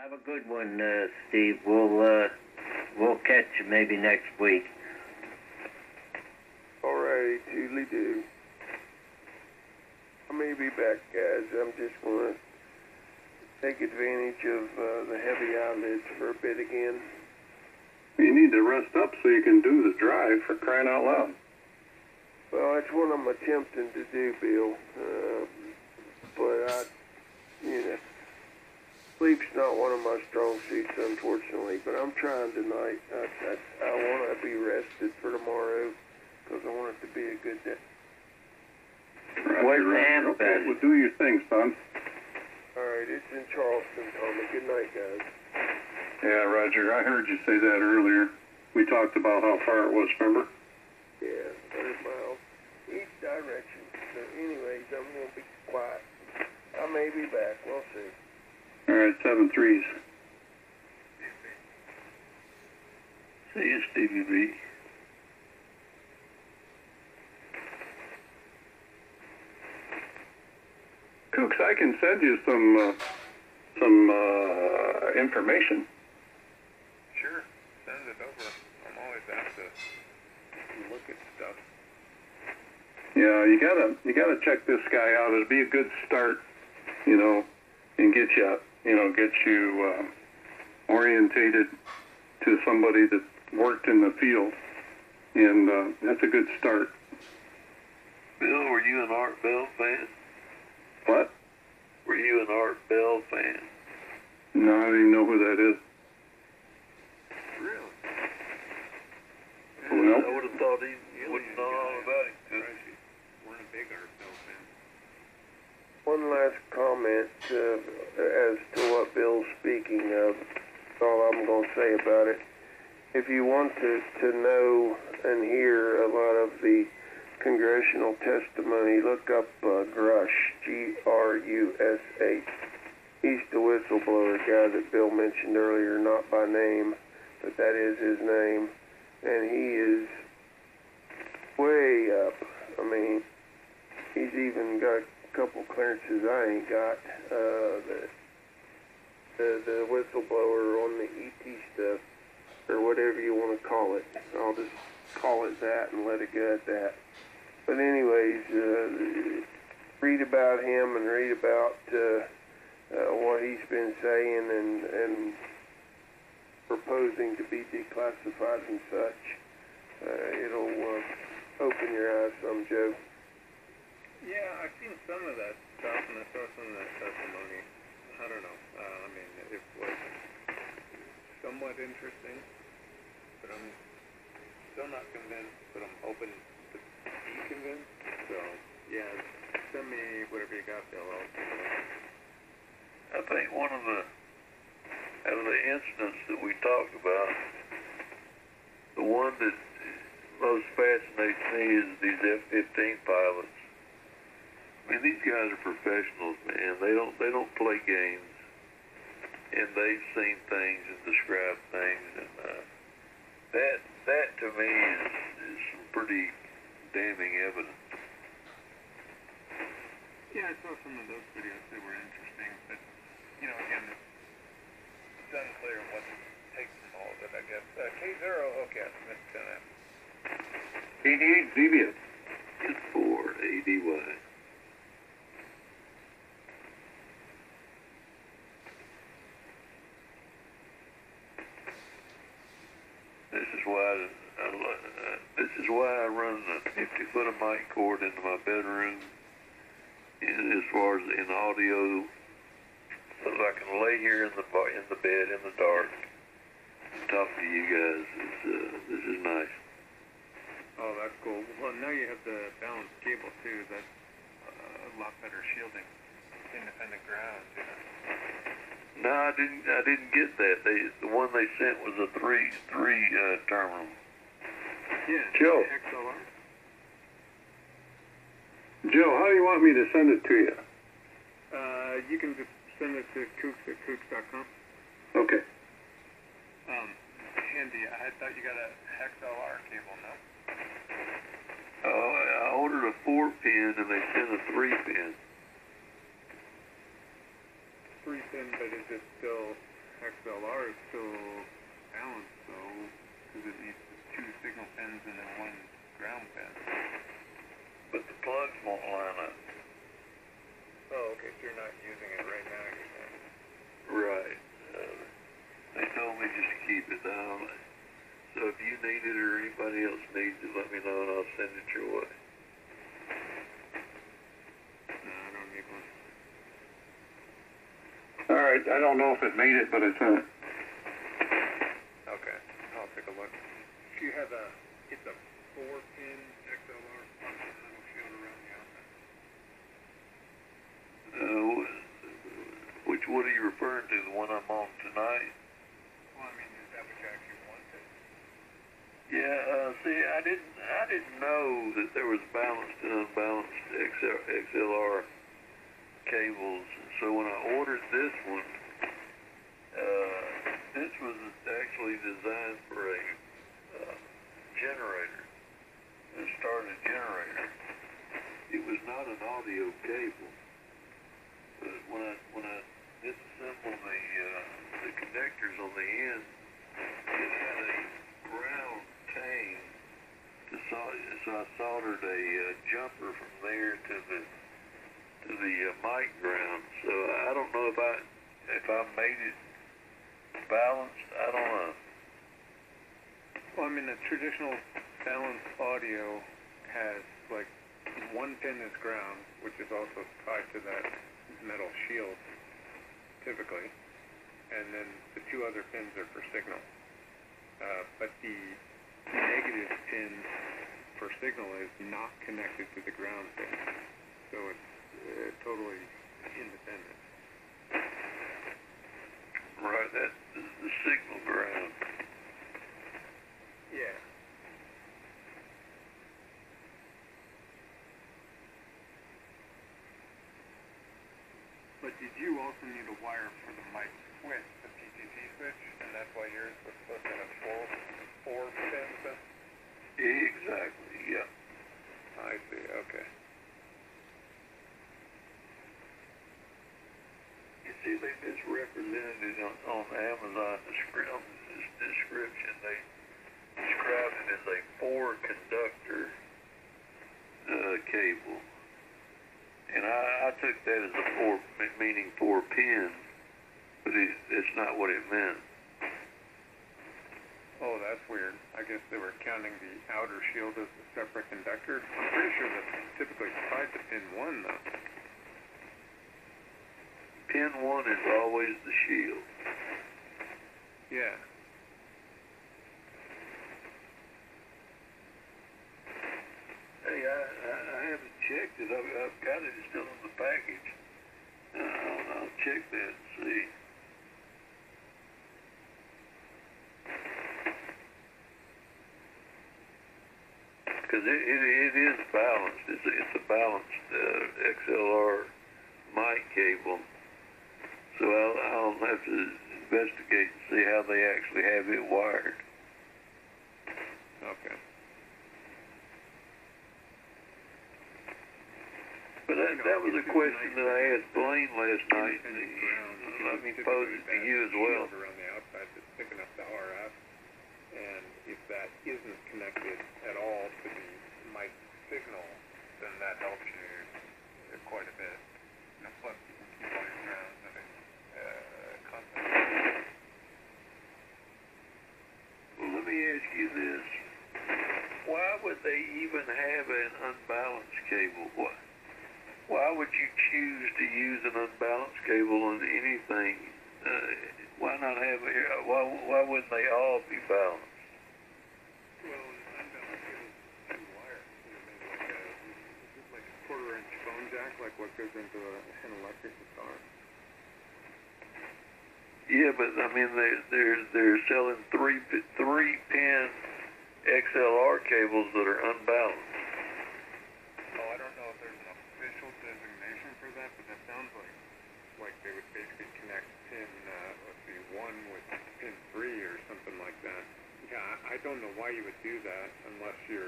Have a good one, uh, Steve. We'll uh, we'll catch you maybe next week. All right, toodly do. I may be back, guys. I'm just gonna take advantage of uh, the heavy eyelids for a bit again. You need to rest up so you can do the drive for crying out loud. Well, that's what I'm attempting to do, Bill. Uh, but I, you know, sleep's not one of my strong suits, unfortunately. But I'm trying tonight. I, I, I want to be rested for tomorrow because I want it to be a good day. Roger, Where's Roger. Okay, well, do your thing, son. All right, it's in Charleston, Tommy. Good night, guys. Yeah, Roger, I heard you say that earlier. We talked about how far it was, remember? Yeah, 100 miles each direction. So, anyways, I'm gonna be quiet. I may be back. We'll see. All right, seven threes. See you, Stevie B. Kooks, I can send you some uh, some uh, information. Sure, send it over. I'm always apt to look at stuff. Yeah, you gotta you gotta check this guy out. It'd be a good start, you know, and get you you know get you um, orientated to somebody that worked in the field, and uh, that's a good start. Bill, were you an Art Bell fan? What? Were you an Art Bell fan? No, I don't even know who that is. Really? Oh, no? I would have thought he would have known all about it. Crazy. We're a big Art Bell fan. One last comment uh, as to what Bill's speaking of. That's all I'm going to say about it. If you want to, to know and hear a lot of the congressional testimony, look up uh, Grush, G-R-U-S-H. He's the whistleblower guy that Bill mentioned earlier, not by name, but that is his name. And he is way up. I mean, he's even got a couple clearances I ain't got. Uh, the, the the whistleblower on the ET stuff, or whatever you want to call it. I'll just call it that and let it go at that. But anyways, uh, read about him and read about uh, uh, what he's been saying and and proposing to be declassified and such. Uh, it'll uh, open your eyes some, Joe. Yeah, I've seen some of that stuff, and I saw some of that testimony. I don't know. Uh, I mean, it was somewhat interesting, but I'm still not convinced. But I'm hoping to be convinced. So, yeah, send me whatever you got, Bill. I'll take a look. I think one of the out of the incidents that we talked about, the one that most fascinates me is these F-15 pilots. I mean, these guys are professionals, man. They don't they don't play games, and they've seen things and described things, and uh, that that to me is, is some pretty damning evidence. Yeah, I saw some of those videos. They were interesting, but you know, again, it's unclear what to take from all of it. I guess uh, K zero. Okay, I missed that. 88 Zevia. It's for ADY. This is why I, lo- uh, this is why I run a 50 foot of mic cord into my bedroom. As far as in audio, so that I can lay here in the in the bed in the dark and talk to you guys. It's, uh, this is nice. Oh, that's cool. Well, now you have the balanced cable too. That's uh, a lot better shielding independent ground. You know. No, I didn't. I didn't get that. They the one they sent was a three three uh, terminal. Yeah. Joe. XLR. Joe, how do you want me to send it to you? Uh, you can just send it to kooks at kooks.com. Okay. Um, Andy, I thought you got a XLR cable, no? Oh, I ordered a four pin and they sent a three pin. Three pin, but is it still XLR is still balanced though, because it needs two signal pins and then one ground pin. But the plugs won't line up. Oh, okay, so you're not using it right now, you're saying? Right. Uh, they told me just to keep it down. So if you need it or anybody else needs it, let me know and I'll send it your way. No, I don't need one. All right, I don't know if it made it, but it's in. Okay, I'll take a look. If you have a, it's a four pin XLR metal shield around the outside. Uh, which one are you referring to? The one I'm on tonight? Well, I mean, is that what you actually wanted? Yeah, uh, see, I didn't, I didn't know that there was balanced and unbalanced XL, XLR cables. So when I ordered this one, uh, this was actually designed for a, uh, generator, a started generator. It was not an audio cable. When I, when I disassembled the, uh, the connectors on the end, it had a ground tang to sol- so I soldered a uh, jumper from there to the to the uh, mic ground. So I don't know if I if I made it balanced. I don't know. Well, I mean, the traditional balanced audio has like one pin is ground, which is also tied to that metal shield, typically, and then the two other pins are for signal. Uh, but the negative pin for signal is not connected to the ground pin, so it's uh, totally independent. Right, that is the signal ground. Yeah. But did you also need a wire for the mic switch, the PTT switch, and that's why yours was supposed to have four, four pins? uh? Exactly. Yeah. I see, okay. You see, they misrepresented on, on Amazon descri- on this description. They described it as a four conductor uh, cable, and I, I took that as a four, meaning four pins, but it, it's not what it meant. Oh, that's weird. I guess they were counting the outer shield as a separate conductor. I'm pretty sure that's typically tied to pin one, though. Pin one is always the shield. Yeah. Hey, I, I, I haven't checked it. I've, I've got it. It's still in the package. Uh, I'll, I'll check that and see. Because it, it, it is balanced. It's a, it's a balanced uh, XLR mic cable. So I'll, I'll have to investigate and see how they actually have it wired. Okay. But that, was a question that I asked Blaine last night, and Independent he, ground. he let me pose it to you as well. around the outside that's picking up the RF, and if that isn't connected at all to the mic signal, then that helps you quite a bit. You know, plus you can keep all your grounds at uh. Well, let me ask you this. Why would they even have an unbalanced cable? Why, why would you choose to use an unbalanced cable on anything? Uh, why not have a, why, why wouldn't they all be balanced? Well, unbalanced cable is two wire. You know, like a, is it like a quarter inch phone jack, like what goes into a, an electric guitar? Yeah, but I mean, they, they're, they're selling three, three pin XLR cables that are unbalanced. I don't know why you would do that unless your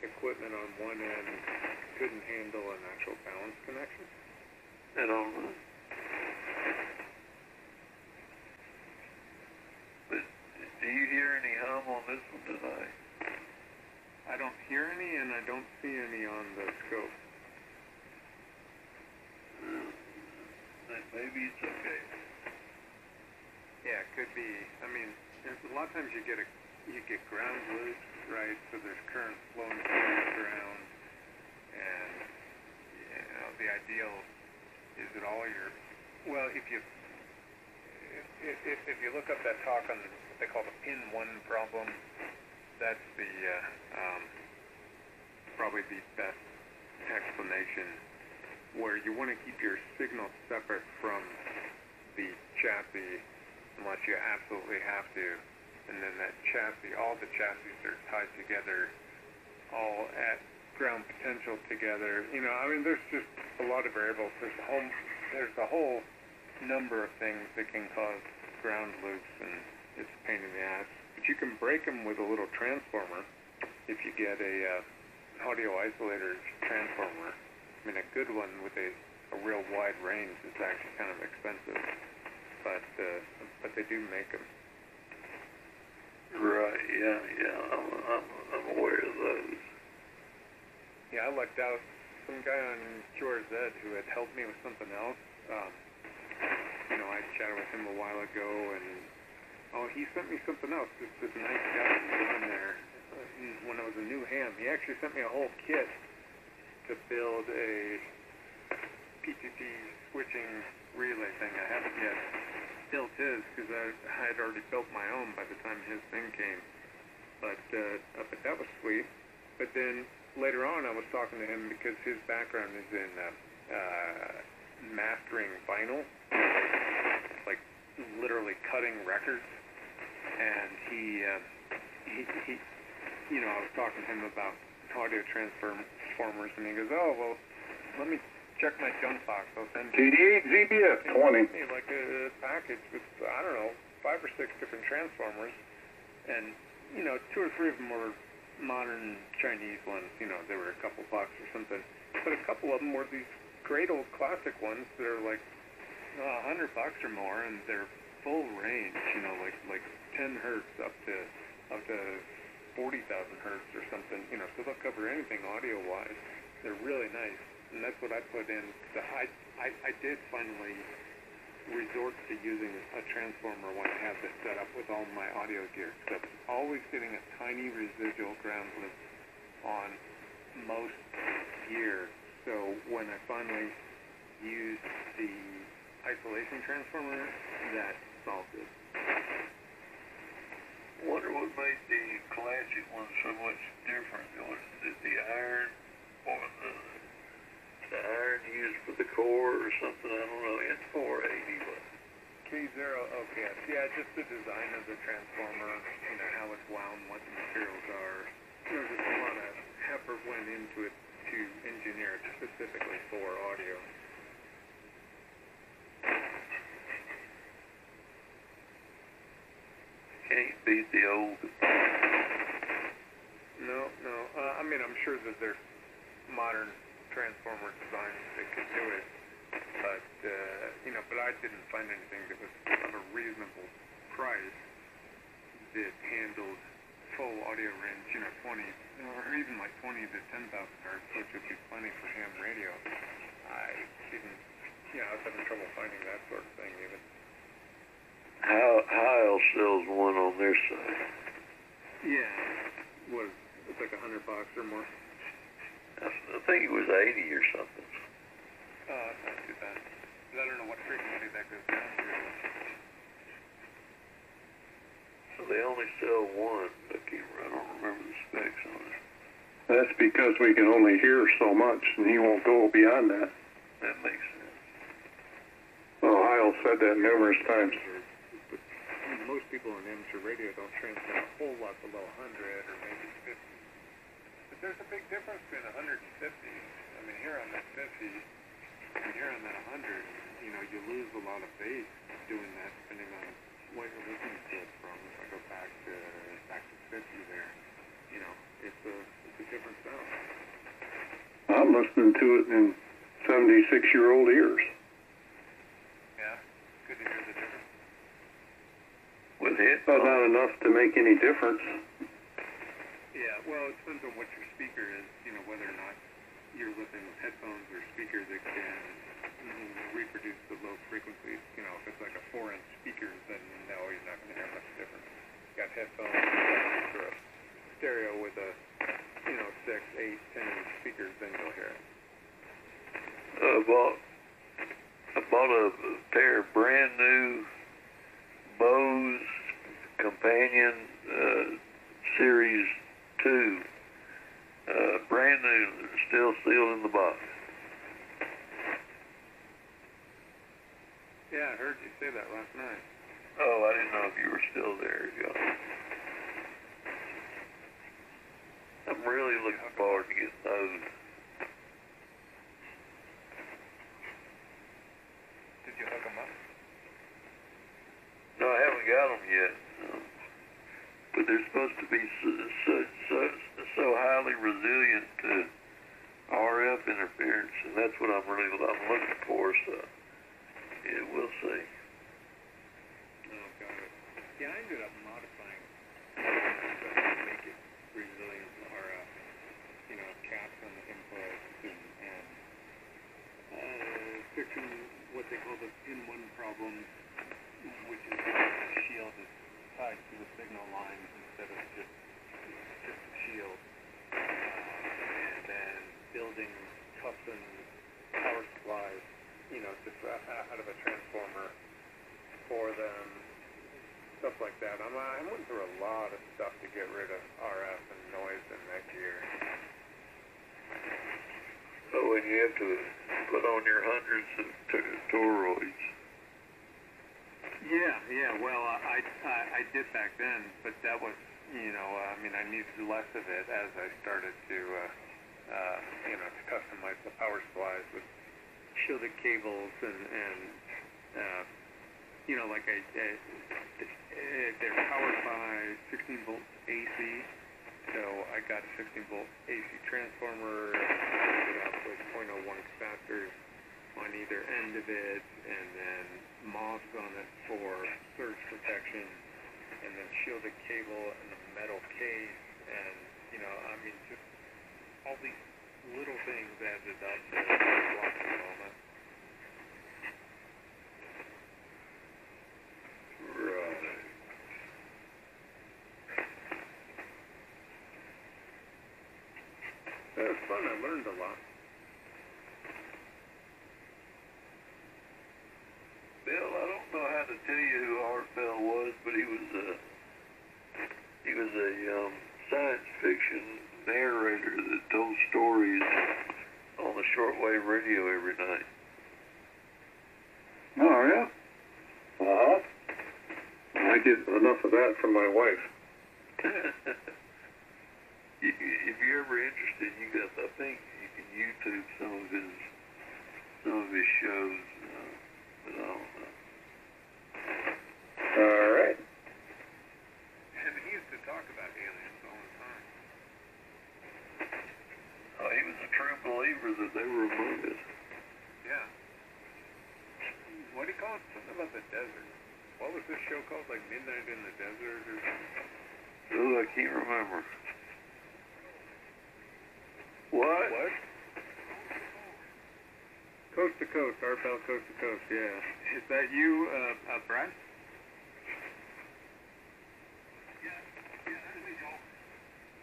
equipment on one end couldn't handle an actual balance connection. At all. But do you hear any hum on this one tonight? I don't hear any, and I don't see any on the scope. Maybe it's okay. Yeah, it could be. I mean, a lot of times you get a you get ground loops, right? So there's current flowing through the ground, and you know the ideal is that all your well, if you if, if, if you look up that talk on what they call the pin one problem, that's the uh, um, probably the best explanation where you want to keep your signal separate from the chassis unless you absolutely have to. And then that chassis, all the chassis are tied together, all at ground potential together. You know, I mean, there's just a lot of variables. There's a whole, there's a whole number of things that can cause ground loops, and it's a pain in the ass. But you can break them with a little transformer if you get a uh, audio isolator transformer. I mean, a good one with a, a real wide range is actually kind of expensive, but uh, but they do make them. Right, yeah, yeah, I'm, I'm, I'm aware of those. Yeah, I lucked out. Some guy on QRZ who had helped me with something else. Um, you know, I chatted with him a while ago, and oh, he sent me something else. This this nice guy on there uh, when I was a new ham. He actually sent me a whole kit to build a PTT switching relay thing. I haven't yet built his because I, I had already built my own by the time his thing came. But uh, but that was sweet. But then later on, I was talking to him because his background is in uh, uh, mastering vinyl, like literally cutting records. And he, uh, he, he, you know, I was talking to him about audio transformers, and he goes, "Oh, well, let me check my junk box. I'll send you." TD8 ZBF He 20. sent me like a package with I don't know five or six different transformers, and you know two or three of them were modern Chinese ones. You know they were a couple bucks or something, but a couple of them were these great old classic ones that are like uh, a hundred bucks or more, and they're full range. You know like like ten hertz up to up to forty thousand hertz or something. You know so they'll cover anything audio wise. They're really nice and that's what I put in. The, I, I, I did finally resort to using a transformer when I had this set up with all my audio gear. So always getting a tiny residual ground loop on most gear. So when I finally used the isolation transformer, that solved it. Wonder what made the classic one so much different. Was it the iron or the, the iron used for the core or something? I don't know. It's 480, but K0, okay, yeah, just the design of the transformer, you know, how it's wound, what the materials are. Know, just a lot of effort went into it to engineer it specifically for audio. can't beat the old. No, no, uh, I mean, I'm sure that there's modern transformer designs that could do it, but, uh, you know, but I didn't find anything that was of a reasonable price that handled full audio range, you know, 20, or even like 20 to 10,000 hertz, which would be plenty for ham radio. I didn't, yeah, I was having trouble finding that sort of thing even. How Heil sells one on their side. Yeah. What, it's like a hundred bucks or more? I, I think it was 80 or something. It's not too bad. 'Cause I don't know what frequency that goes down to. So they only sell one. I can't. I don't remember the specs on it. That's because we can only hear so much, and he won't go beyond that. That makes sense. Well, Heil said that numerous times. But I mean, most people on amateur radio don't transmit a whole lot below 100 or maybe 50. But there's a big difference between 100 and 50. I mean, here on that 50 and here on that 100, you know, you lose a lot of bass doing that depending on what you're listening to it from. If I go back to back to 50 there, you know, it's a it's a different sound. I'm listening to it in 76 year old ears. Yeah, good to hear the difference. With it, But not enough to make any difference. Yeah, well, it depends on what your speaker is, you know, whether or not you're listening with headphones or speakers that can mm, reproduce the low frequencies. You know, if it's like a four-inch speaker, then no, you're not going to hear much difference. You got headphones or a stereo with a, you know, six, eight, ten-inch speakers, then you'll hear it. I bought, I bought a pair of brand new Bose Companion uh, Series 2. Uh, brand new, still sealed in the box. Yeah, I heard you say that last night. Oh, I didn't know if you were still there. Yeah. I'm really looking forward to getting those. Did you hook them up? No, I haven't got them yet. Um, but they're supposed to be so, so, so, so highly resilient to RF interference, and that's what I'm really I'm looking for. So, yeah, we'll see. Oh, got it. Yeah, I ended up modifying to make it resilient to RF. You know, caps on the inputs and, and uh, fixing what they call the pin-one problem, which is the shield is tied to the signal lines instead of just just a shield. Uh, and then building custom power supplies, you know, just uh, out of a transformer for them, stuff like that. I'm, I went through a lot of stuff to get rid of RF and noise in that gear. Oh, and you have to put on your hundreds of t- toroids. Yeah, yeah. Well, I, I I did back then, but that was you know uh, I mean I needed less of it as I started to uh, uh, you know to customize the power supplies with shielded cables and and uh, you know like I, I uh, they're powered by 16 volt AC. So I got a 16 volt AC transformer, it up with 0.01 capacitors on either end of it, and then MOS on it for surge protection, and then shielded cable and the metal case, and you know, I mean, just all these little things added up to block the moment. Right. It was fun. I learned a lot. Bill, I don't know how to tell you who Art Bell was, but he was a he was a um, science fiction narrator that told stories on the shortwave radio every night. Oh, yeah? Uh-huh. I get enough of that from my wife. you- you're ever interested, you got I think you can YouTube some of his some of his shows. Uh, but I don't know. All right. And he used to talk about aliens all the time. Oh, he was a true believer that they were among us. Yeah. What do you call it? Something about the desert. What was this show called? Like Midnight in the Desert or something? Oh, I can't remember. What? What? Coast to Coast, Art Coast to Coast, yeah. Is that you, uh, uh Brad?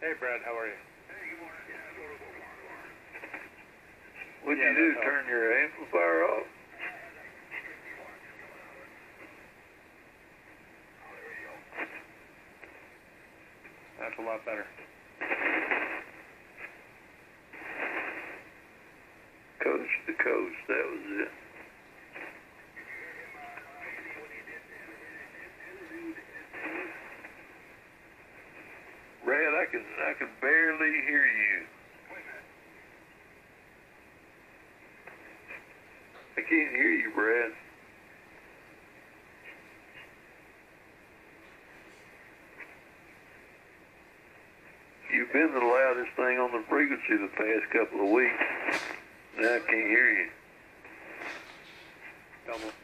Hey, Brad, how are you? Hey, good morning. Yeah. What'd you do? Turn your amplifier off? That's a lot better. Coast to coast, that was it. I can I can barely hear you. I can't hear you, Brad. You've been the loudest thing on the frequency the past couple of weeks. I can't hear you. Double. You